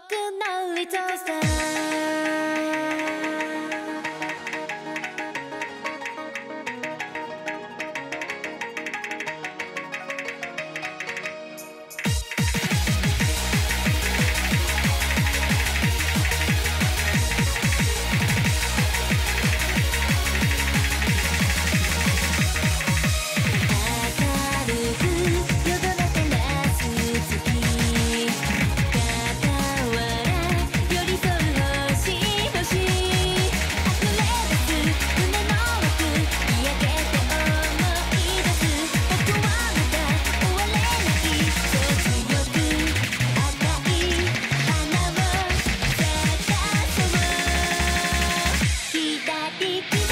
くなりとさ。happy.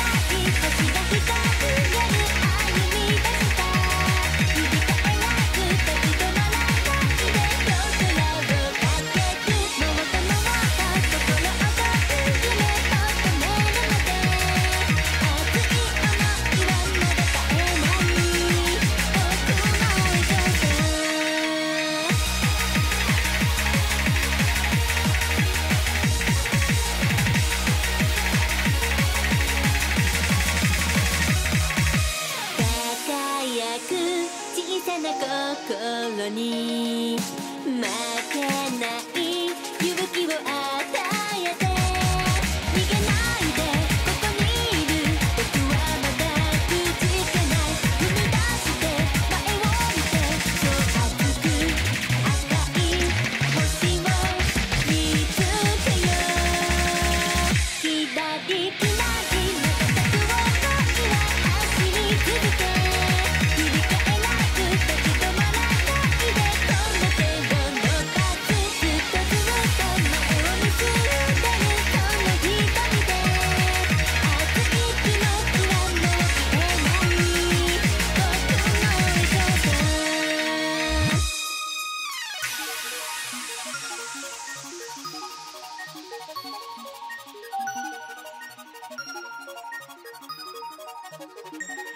さな心に Thank you.